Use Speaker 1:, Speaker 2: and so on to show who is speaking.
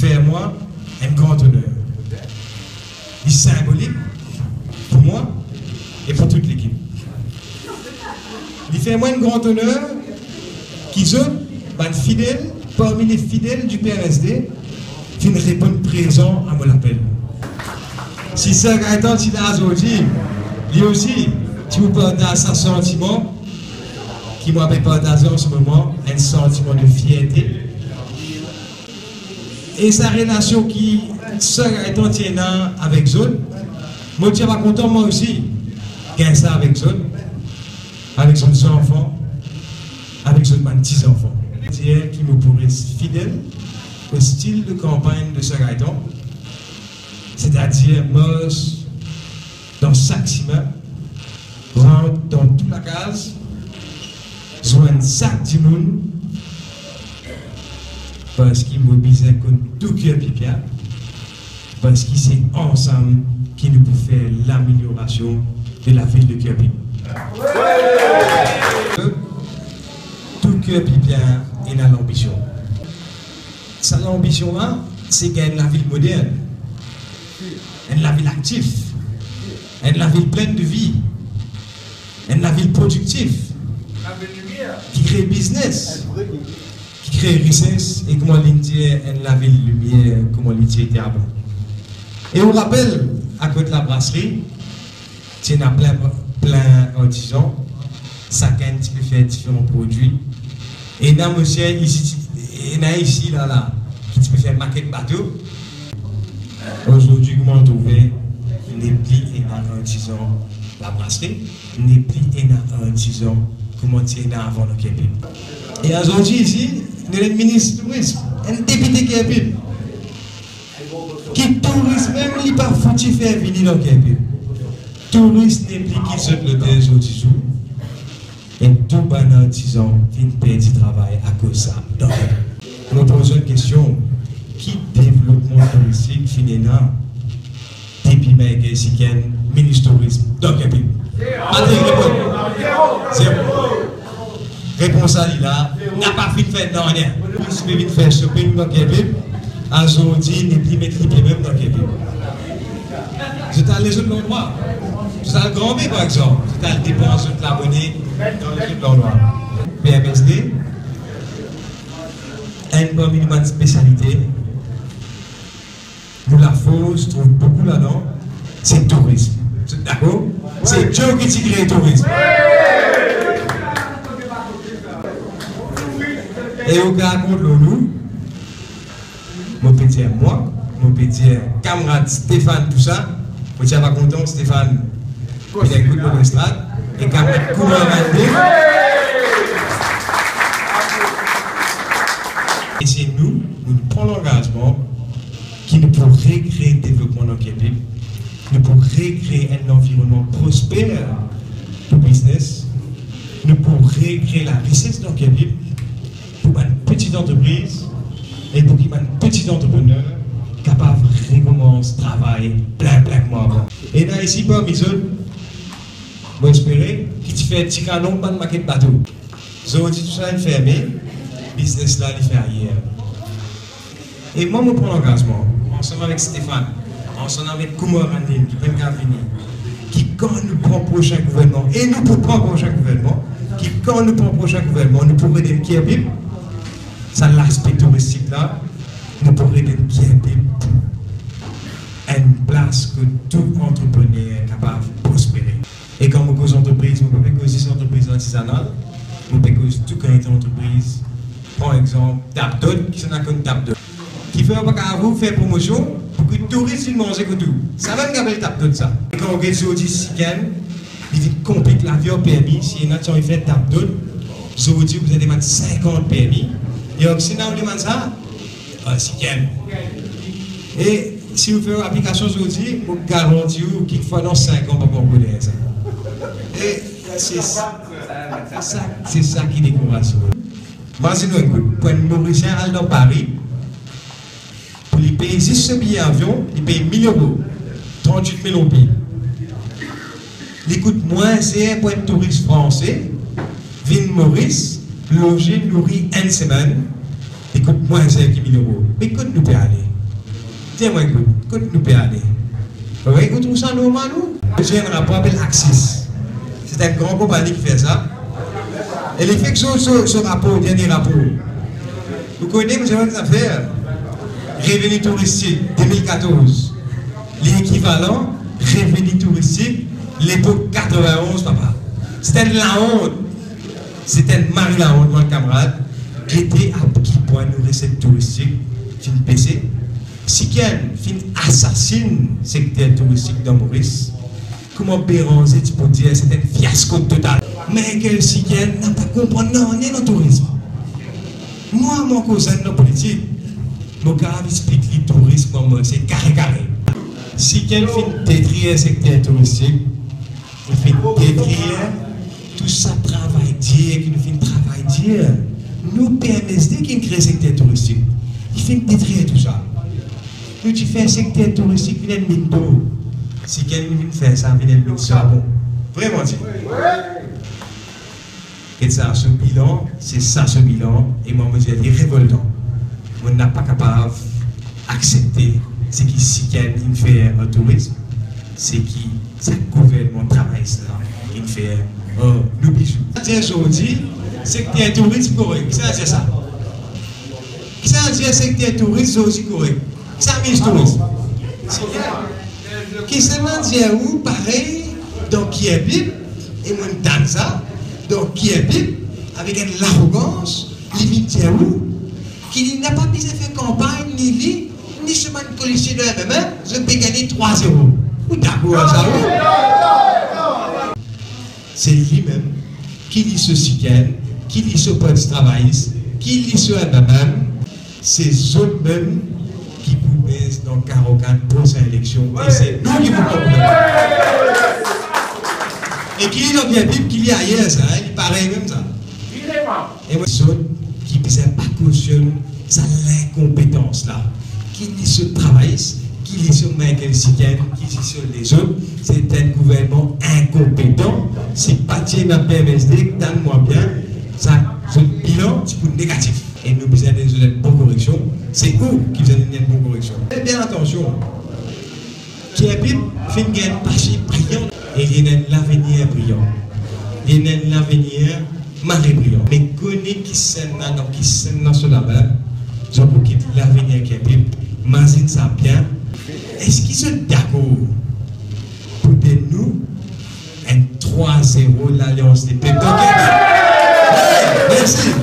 Speaker 1: fait moi un grand honneur. Il est symbolique pour moi et pour toute l'équipe. Il fait moi un grand honneur qui sont ben, fidèles, parmi les fidèles du PNSD, qui ne répondent présent à mon appel. Si ça Gaëtan si aujourd'hui, lui aussi, tu vous partages un sentiment qui m'a partagé en ce moment, un sentiment de fierté. Et sa relation qui serait tient avec Zone, moi je suis content moi aussi, qu'un ça avec Zone, avec son enfant, avec son petits enfants. Qui me pourrait fidèle au style de campagne de ce Gaëtan, c'est-à-dire moi, dans ciment, rentre dans toute la case, joindre sac du parce qu'il mobilise comme tout cœur pipia, parce que c'est ensemble qui nous peut faire l'amélioration de la ville de Kirby. Tout cœur pipia est a l'ambition. Sa l'ambition là, c'est gagner la ville moderne, la ville active, la ville pleine de vie, la ville productive, qui crée business, crée richesse et comment l'Indien la ville lumière, comment l'Indien était avant. Et on rappelle, à côté de la brasserie, tu as plein, plein d'artisans, chacun peut faire différents produits. Et dans monsieur, ici, il y a ici, là, là, qui peut faire maquette bateau. Aujourd'hui, comment trouver les plis et artisans la brasserie, les plis et artisans comment tu es avant le Québec. Et aujourd'hui, ici, nous avons le ministre tourisme, un député qui tourisme, même il pas foutu faire venir dans Québec. Touriste n'est plus qui se le dé aujourd'hui. Et tout bon artisan vient perdre travail à cause ça. Donc, nous posons une question qui développement touristique finit là depuis que ministre tourisme? Dans Québec Zéro. Réponse à là, n'a pas fait de faire dans rien. Si vous vite faire shopping dans Québec, aujourd'hui, n'est plus les même dans Québec. C'est à les autres endroits. C'est à le Grand B par exemple. C'est à le dépense de la monnaie dans les autres endroits. PMSD, un parmi de spécialité, nous la fosse trouve beaucoup là-dedans, c'est le tourisme. D'accord? C'est Dieu qui crée le tourisme. Et au cas où nous, mon petit moi, mon petit camarade Stéphane, tout ça, je suis pas content Stéphane, il a le et camarade Kouramandé. Et c'est nous, nous prenons l'engagement qui nous pour recréer le développement dans nous pouvons recréer un environnement prospère pour business, nous pouvons recréer la richesse dans pour petite entreprise et pour qu'il y ait un petit entrepreneur capable de recommencer travail plein, plein de Et là, ici, pas mes autres, j'espère qu'il fait un petit canon de maquette bateau. Aujourd'hui, tout ça est fermé, business là, il fait ailleurs. Et moi, je prends l'engagement, ensemble avec Stéphane, ensemble avec Koumarandine, qui vient venir, qui quand nous prend le prochain gouvernement, et nous pour prendre le prochain gouvernement, qui quand nous prend le prochain gouvernement, nous pourrons qui est ça l'aspect touristique là, nous pourrons aider qui est une place que tout entrepreneur est capable de prospérer. Et quand nous cause entreprise, nous pouvons causer une entreprise artisanale, nous pouvons causer toute entreprise, par exemple, Tapdot, qui sont comme Tapdot, qui fait pas vous faire promotion, que touristes ils mangent que tout. Ça va tape de ça. Et quand on regarde sur il complique la vie au permis. Si une nation fait tape d'autre, aujourd'hui vous avez 50 permis. Et si vous avez ça, c'est Et si vous faites une application aujourd'hui, vous garantissez qu'il faut dans 5 ans pour comprendre ça. Et c'est ça, c'est ça qui découvre ça. Moi, c'est nous, pour un Mauricien, dans Paris, il paye 6 billets avion, il paye 1000 euros, 38 000 euros. Il coûte moins cher pour un touriste français, vin Maurice, loger, nourrir une semaine, il coûte moins cher que 1000 euros. Mais écoute, nous peut. Tiens-moi, écoute, nous peut aller. Oui, vous trouvez ça normal, ou J'ai un rapport avec Axis. C'est une grande compagnie qui fait ça. Et l'effet que ce, ce, rapport, dernier rapport, vous connaissez, vous avez une affaire. Revenu touristique 2014. L'équivalent, revenu touristique, l'époque 91, papa. C'était la honte. C'était Marie la honte, mon camarade, qui était à qui point nous recettes touristique, fin PC. Si quelqu'un fin assassine secteur touristique dans Maurice, comment Béranger, peux dire, c'est un fiasco total. Mais que si quelqu'un n'a pas compris, non, on est dans le tourisme. Moi, mon cousin dans la politique, mon gars explique le tourisme, c'est carré carré. Si quelqu'un fait détruire secteur touristique, il fait détruire tout ça travail dire, qui nous fait travail dire. Nous, PMSD, qui crée secteur touristique, il fait détruire tout ça. Nous, tu fais un secteur touristique, il une mine d'eau. Si quelqu'un vient faire ça, il une mine charbon. Vraiment, dit. Ça, ce bilan, c'est ça ce bilan. Et moi, je dis, révoltant. On n'a pas capable d'accepter ce qui si quelqu'un fait un tourisme, c'est qui, ça gouvernement travaille ça, il fait nous bijoux. Tiens, aujourd'hui, c'est que tu es touriste correct. Ça, c'est ça. Ça, c'est que tu es touriste aussi correct. Ça, c'est touriste. Qui se dit où, pareil, donc qui est Bible, et moi, je ça, donc qui est Bible, avec une arrogance, vit où, qui n'a pas de faire campagne, ni vie, ni chemin de policier de MMM, je peux gagner 3-0. Ou d'accord, ça, c'est lui-même qui lit ce cycle, qui lit ce point de travail, qui lit ce MMM, c'est eux-mêmes qui vous mettent dans le carocan pour cette élection. Et c'est nous qui vous comprenons. Et qui lit dans la Bible, qui lit ailleurs, ça, hein, il paraît même ça. Et moi, ceux qui ne pas cautionner ça l'incompétence là, qui lit ce travail, qui lit sur Michael Siken, qui sur les autres, c'est un gouvernement incompétent. C'est pas ma PMSD, donne-moi bien, ça, ce bilan, c'est pour négatif. Et nous besoin d'une bonne correction. C'est vous qui besoin d'une bonne correction. Faites bien attention. Qui est Bible, fait une passé brillant. Et il y a un avenir brillant. Il y a un avenir maré brillant. Mais connaît qui s'en a qui s'en a sur la main, je vous quitte l'avenir qui est. Mazine ça bien. Sont d'accord pour de nous un 3-0 l'Alliance des peuples? Merci.